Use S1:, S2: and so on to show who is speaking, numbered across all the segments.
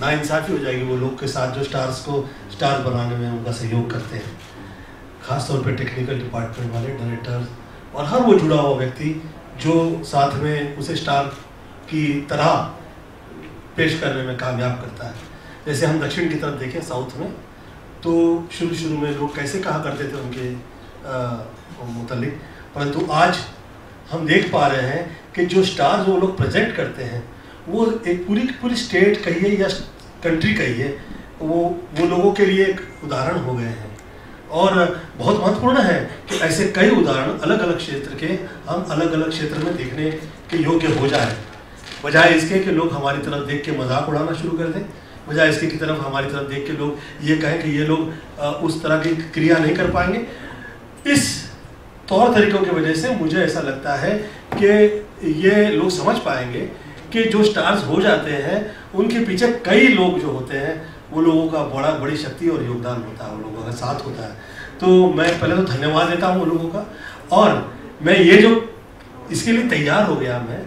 S1: नाइंसाफ़ी हो जाएगी, वो लोग के साथ जो स्टार्स को स्टार बनाने में उनका सहयोग करते हैं। खासतौर पर टेक्निकल डिपार्टमेंट वाले डायरेक्टर्स और हर वो जुड़ा हुआ व्यक्ति जो साथ में उसे स्टार की तरह पेश करने में कामयाब करता है। जैसे हम दक्षिण की तरफ़ देखें साउथ में तो शुरू शुरू में लोग कैसे कहा करते थे उनके मुतलिक? परंतु आज हम देख पा रहे हैं कि जो स्टार्स वो लोग प्रेजेंट करते हैं वो एक पूरी पूरी स्टेट कहिए या कंट्री कहिए, वो वो लोगों के लिए एक उदाहरण हो गए हैं। और बहुत महत्वपूर्ण है कि ऐसे कई उदाहरण अलग अलग क्षेत्र के, हम अलग अलग क्षेत्र में देखने के योग्य हो जाए। बजाय इसके कि लोग हमारी तरफ़ देख के मज़ाक उड़ाना शुरू कर दें, बजाय इसके की तरफ़ हमारी तरफ़ देख के लोग ये कहें कि ये लोग उस तरह की क्रिया नहीं कर पाएँगे। इस तौर तरीकों की वजह से मुझे ऐसा लगता है कि ये लोग समझ पाएँगे कि जो स्टार्स हो जाते हैं उनके पीछे कई लोग जो होते हैं वो लोगों का बड़ा बड़ी शक्ति और योगदान होता है उन लोगों का साथ होता है। तो मैं पहले तो धन्यवाद देता हूँ उन लोगों का। और मैं ये जो इसके लिए तैयार हो गया मैं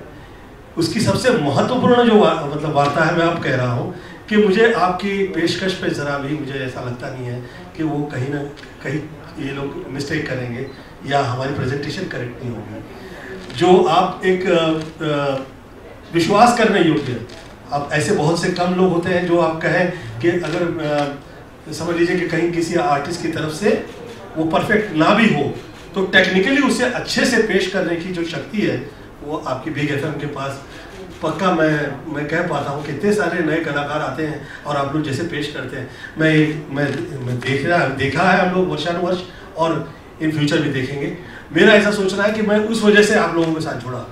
S1: उसकी सबसे महत्वपूर्ण जो वा, मतलब वार्ता है मैं आप कह रहा हूँ कि मुझे आपकी पेशकश पे ज़रा भी मुझे ऐसा लगता नहीं है कि वो कहीं ना कहीं ये लोग मिस्टेक करेंगे या हमारी प्रेजेंटेशन करेक्ट नहीं होगी। जो आप एक विश्वास करने योग्य। अब ऐसे बहुत से कम लोग होते हैं जो आप कहें कि अगर समझ लीजिए कि कहीं किसी आर्टिस्ट की तरफ़ से वो परफेक्ट ना भी हो तो टेक्निकली उसे अच्छे से पेश करने की जो शक्ति है, वो आपकी बिग एफ़ के पास पक्का मैं मैं कह पाता हूँ कि इतने सारे नए कलाकार आते हैं और आप लोग जैसे पेश करते हैं। मैं मैं मैं देख रहा, देखा है हम लोग वर्षानुवर्ष और इन फ्यूचर भी देखेंगे। मेरा ऐसा सोचना है कि मैं उस वजह से आप लोगों के साथ जुड़ा।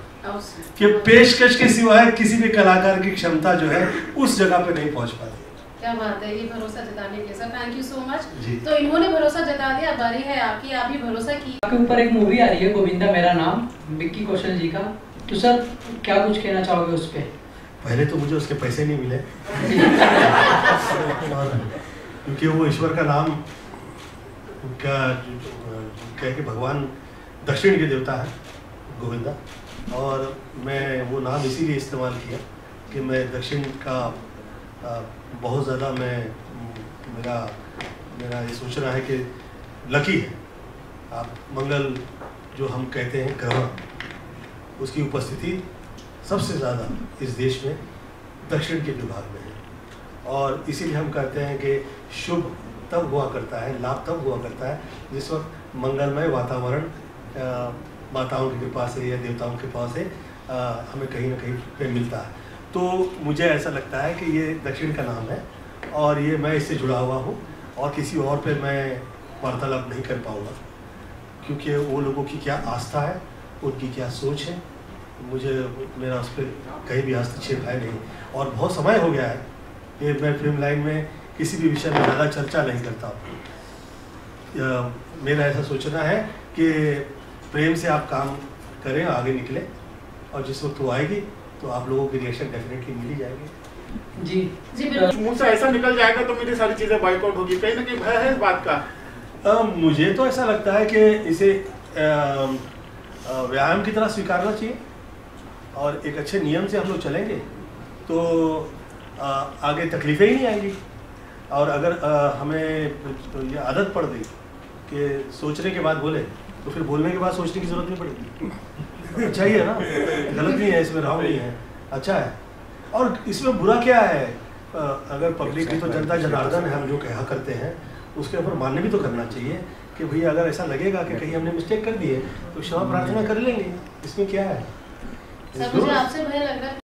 S1: कि पेशकश के सिवाय किसी भी कलाकार की क्षमता जो है उस जगह पे नहीं पहुँच पाती।
S2: क्या बात है ये भरोसा जताने के sir thank you so much तो इन्होंने भरोसा जता दिया बारी है आपकी। आप ही भरोसा की
S3: आपके ऊपर एक मूवी आ रही है गोविंदा मेरा नाम विक्की कौशल जी का। तो सर क्या कुछ कहना चाहोगे उस पर
S1: पहले तो मुझे उसके पैसे नहीं मिले। क्योंकि वो ईश्वर का नाम क्या कह के भगवान दक्षिण के देवता है। गोविंदा। और मैं वो नाम इसीलिए इस्तेमाल किया कि मैं दक्षिण का बहुत ज़्यादा मैं, मेरा मेरा ये सोचना है कि लकी है। आप मंगल जो हम कहते हैं ग्रह उसकी उपस्थिति सबसे ज़्यादा इस देश में दक्षिण के विभाग में है। और इसीलिए हम कहते हैं कि शुभ तब हुआ करता है, लाभ तब हुआ करता है जिस वक्त मंगलमय वातावरण माताओं की कृपा से या देवताओं की कृपा से हमें कहीं ना कहीं पे मिलता है। तो मुझे ऐसा लगता है कि ये दक्षिण का नाम है और ये मैं इससे जुड़ा हुआ हूँ और किसी और पे मैं वार्तालाप नहीं कर पाऊँगा, क्योंकि वो लोगों की क्या आस्था है, उनकी क्या सोच है, मुझे, मेरा उस पर कहीं भी हस्तक्षेप है नहीं। और बहुत समय हो गया है कि मैं फ़िल्म लाइन में किसी भी विषय में ज़्यादा चर्चा नहीं करता मेरा ऐसा सोचना है कि प्रेम से आप काम करें आगे निकले और जिस वक्त वो आएगी तो आप लोगों की रिएक्शन डेफिनेटली मिल ही जाएगी।
S3: जी।
S4: जी मुँह से ऐसा निकल जाएगा तो मेरी सारी चीज़ें बाइकआउट होगी। कहीं ना कहीं भय है इस बात का।
S1: आ, मुझे तो ऐसा लगता है कि इसे व्यायाम की तरह स्वीकारना चाहिए और एक अच्छे नियम से हम लोग चलेंगे तो आ, आगे तकलीफें ही नहीं आएँगी। और अगर आ, हमें तो ये आदत पड़ गई कि सोचने के बाद बोले तो फिर बोलने के बाद सोचने की ज़रूरत नहीं पड़ेगी। अच्छा ही है ना? गलत नहीं है, इसमें राव नहीं है। अच्छा है। और इसमें बुरा क्या है? अगर पब्लिक की तो जनता जनार्दन है, हम जो कहा करते हैं, उसके ऊपर मान्य भी तो करना चाहिए कि भैया, अगर ऐसा लगेगा कि कहीं हमने मिस्टेक कर दी है तो क्षमा प्रार्थना कर लेंगे। इसमें क्या है?
S2: सर, मुझे आपसे भय लग रहा है।